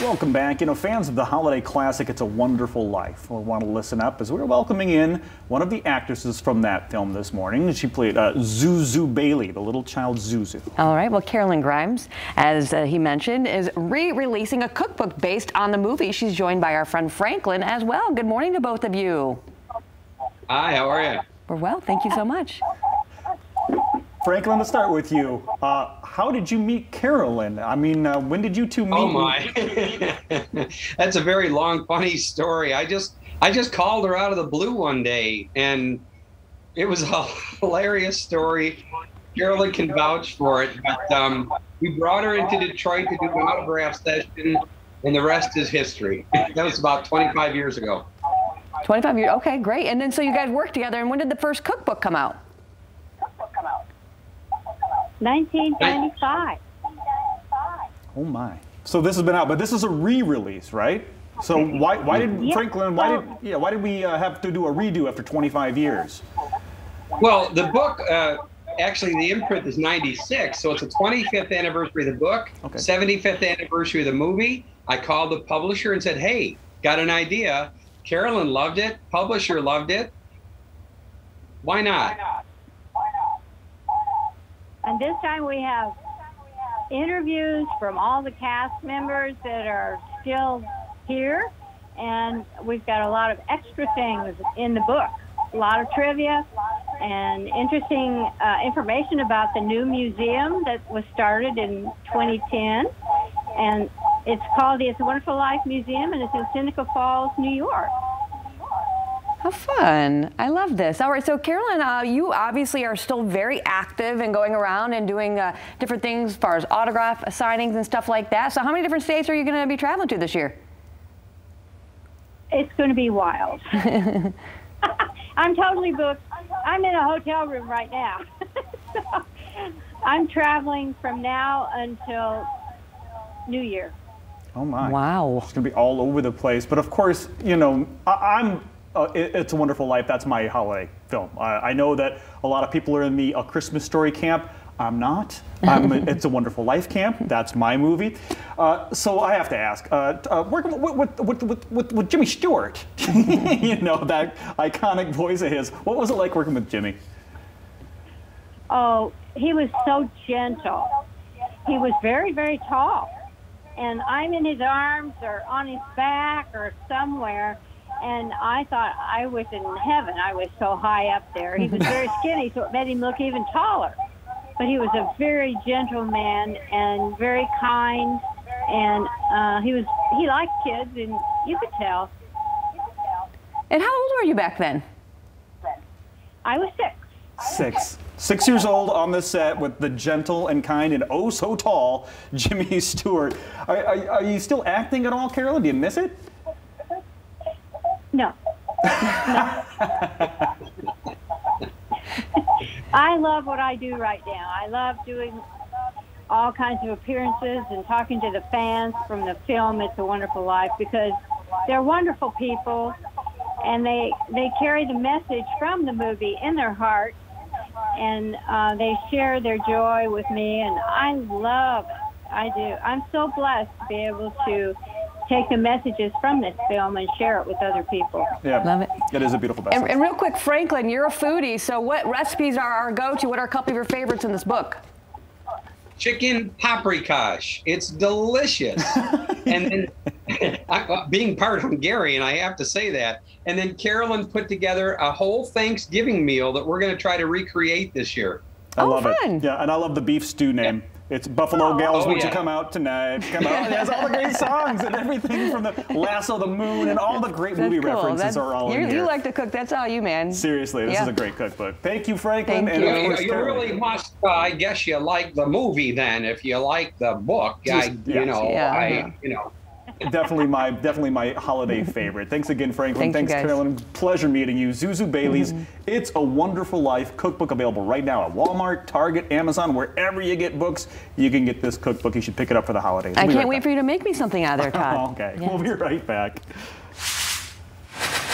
Welcome back. You know, fans of the holiday classic It's a Wonderful Life will want to listen up as we're welcoming in one of the actresses from that film this morning. She played uh, Zuzu Bailey, the little child Zuzu. All right, well, Carolyn Grimes, as uh, he mentioned, is re-releasing a cookbook based on the movie. She's joined by our friend Franklin as well. Good morning to both of you. Hi, how are you? We're well, thank you so much. Franklin, let's start with you. Uh, how did you meet Carolyn? I mean, uh, when did you two meet? Oh my, that's a very long, funny story. I just, I just called her out of the blue one day, and it was a hilarious story. Carolyn can vouch for it, but um, we brought her into Detroit to do an autograph session, and the rest is history. that was about 25 years ago. 25 years. Okay, great. And then so you guys worked together. And when did the first cookbook come out? 1995. Oh my. So this has been out, but this is a re-release, right? So why, why did Yeah. Franklin? Why did yeah? Why did we uh, have to do a redo after 25 years? Well, the book, uh, actually, the imprint is 96, so it's the 25th anniversary of the book, Okay. 75th anniversary of the movie. I called the publisher and said, hey, got an idea. Carolyn loved it, publisher loved it. Why not? And this time we have interviews from all the cast members that are still here. And we've got a lot of extra things in the book a lot of trivia and interesting uh, information about the new museum that was started in 2010. And it's called the It's a Wonderful Life Museum, and it's in Seneca Falls, New York. How fun. I love this. All right, so Carolyn, uh, you obviously are still very active and going around and doing uh, different things as far as autograph signings and stuff like that. So how many different states are you going to be traveling to this year? It's going to be wild. I'm totally booked. I'm in a hotel room right now. so, I'm traveling from now until New Year. Oh my. Wow. It's gonna be all over the place. But of course, you know, I, I'm. Uh, it, it's a Wonderful Life. That's my holiday film. I, I know that a lot of people are in the A Christmas Story camp. I'm not. I'm a, it's a Wonderful Life camp. That's my movie. Uh, so I have to ask, uh, uh, working with, with, with, with Jimmy Stewart, you know, that iconic voice of his. What was it like working with Jimmy? Oh, he was so gentle. He was very, very tall. And I'm in his arms or on his back or somewhere. And I thought I was in heaven. I was so high up there. He was very skinny, so it made him look even taller. But he was a very gentle man and very kind. And uh, he was he liked kids, and you could tell. And how old were you back then? I was six. Six. Six years old on the set with the gentle and kind and oh so tall Jimmy Stewart. Are, are, are you still acting at all, Carolyn? Do you miss it? No. I love what I do right now. I love doing all kinds of appearances and talking to the fans from the film It's a Wonderful Life because they're wonderful people and they they carry the message from the movie in their heart and uh, they share their joy with me and I love it. I do. I'm so blessed to be able to take the messages from this film and share it with other people. Yeah. Love it. It is a beautiful And, message. and real quick, Franklin, you're a foodie, so what recipes are our go-to? What are a couple of your favorites in this book? Chicken paprikash. It's delicious. and then, I- being part of Hungarian, I have to say that. And then Carolyn put together a whole Thanksgiving meal that we're going to try to recreate this year. I Oh, love fun. it. Yeah, and I love the beef stew name. It's Buffalo Gals, Oh, won't you come out tonight? Come out. It has all the great songs and everything from the Lasso the Moon and all the great movie cool. references That's- are all you, in here. You like to cook, that's all you, man. Seriously, this Yeah. is a great cookbook. Thank you, Franklin. Thank and you. of You, course, you really must, uh, I guess you like the movie then. If you like the book, I, Just- yeah. you know, Yeah, I, you know, definitely my definitely my holiday favorite. Thanks again, Franklin. Thank Thanks. Carolyn. Pleasure meeting you. Zuzu Bailey's mm-hmm. It's a Wonderful Life cookbook available right now at Walmart, Target, Amazon, wherever you get books. You can get this cookbook. You should pick it up for the holidays. I We'll be can't right wait back. for you to make me something out of there, Todd. okay, we'll be right back.